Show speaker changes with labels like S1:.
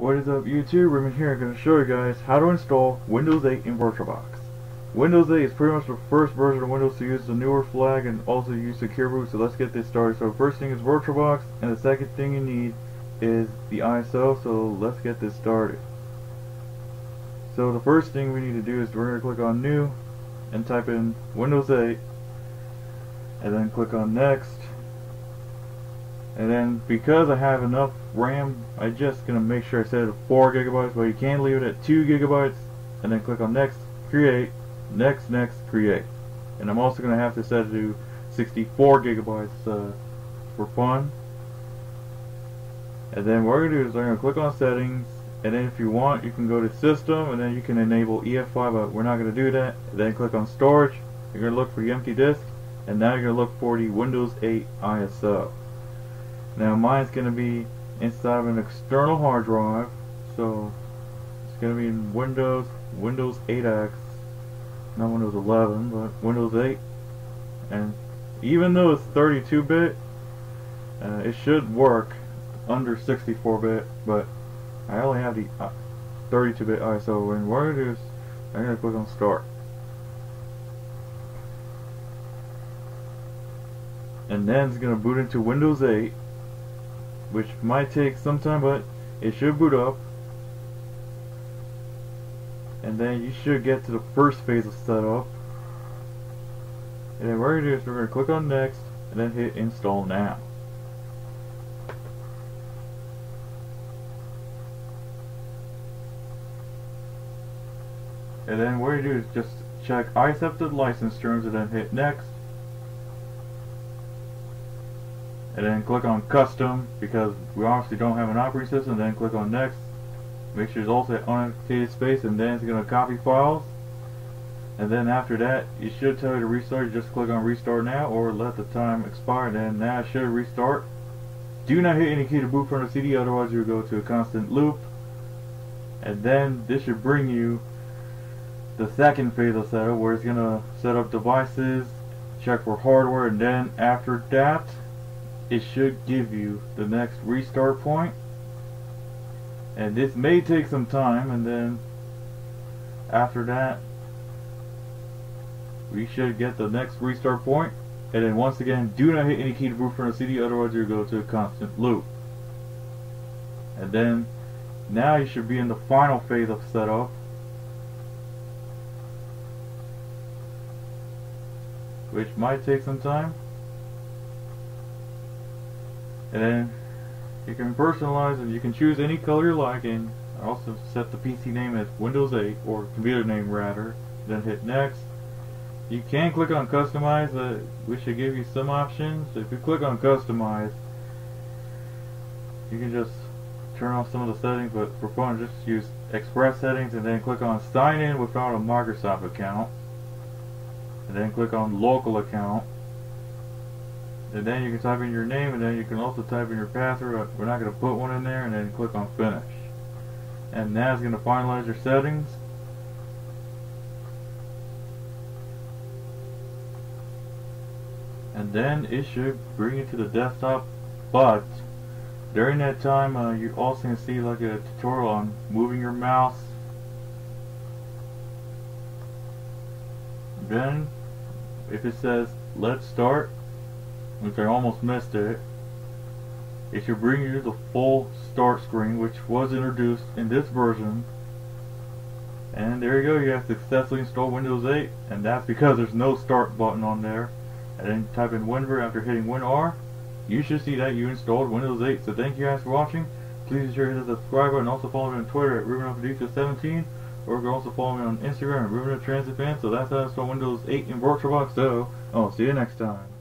S1: What is up YouTube? Ruben here. I'm going to show you guys how to install Windows 8 in VirtualBox. Windows 8 is pretty much the first version of Windows to use the newer flag and also use Secure Boot, so let's get this started. So first thing is VirtualBox, and the second thing you need is the ISO, so let's get this started. So the first thing we need to do is we're going to click on New, and type in Windows 8, and then click on Next, and then because I have enough RAM I'm just gonna make sure I set it to 4 gigabytes. But you can leave it at 2 gigabytes and then click on next create next next create. And I'm also gonna have to set it to 64 gigabytes uh, for fun. And then what we're gonna do is I'm gonna click on settings. And then if you want you can go to system and then you can enable EFI but we're not gonna do that. And then click on storage. You're gonna look for the empty disk. And now you're gonna look for the Windows 8 ISO now mine's going to be inside of an external hard drive, so it's going to be in Windows, Windows 8X, not Windows 11, but Windows 8. And even though it's 32-bit, uh, it should work under 64-bit, but I only have the 32-bit uh, ISO, and what it is, I'm going to click on Start. And then it's going to boot into Windows 8 which might take some time but it should boot up. And then you should get to the first phase of setup. And then what we're going to do is we're going to click on next and then hit install now. And then what you do is just check I accepted license terms and then hit next and then click on custom because we obviously don't have an operating system then click on next. Make sure it's also unauthenticated space and then it's going to copy files. And then after that it should tell you to restart. Just click on restart now or let the time expire and then now it should restart. Do not hit any key to boot from the CD otherwise you'll go to a constant loop. And then this should bring you the second phase of setup where it's going to set up devices check for hardware and then after that it should give you the next restart point. And this may take some time and then after that we should get the next restart point. And then once again do not hit any key to boot from the CD otherwise you'll go to a constant loop. And then now you should be in the final phase of setup. Which might take some time and then you can personalize and you can choose any color you like and also set the PC name as Windows 8 or computer name rather then hit next. You can click on customize uh, we should give you some options. If you click on customize you can just turn off some of the settings but for fun just use express settings and then click on sign in without a Microsoft account. And then click on local account and then you can type in your name and then you can also type in your password. We're not going to put one in there and then click on finish. And now it's going to finalize your settings. And then it should bring you to the desktop but during that time uh, you also can see like a tutorial on moving your mouse. Then if it says let's start which I almost missed it, it should bring you the full start screen which was introduced in this version and there you go you have successfully installed Windows 8 and that's because there's no start button on there. And then type in WinVer after hitting WinR. You should see that you installed Windows 8 so thank you guys for watching. Please be sure to hit the subscribe button also follow me on Twitter at RubenAlphaDuca17 or you can also follow me on Instagram at Ruben Transit Fan so that's how I install Windows 8 in VirtualBox so I'll see you next time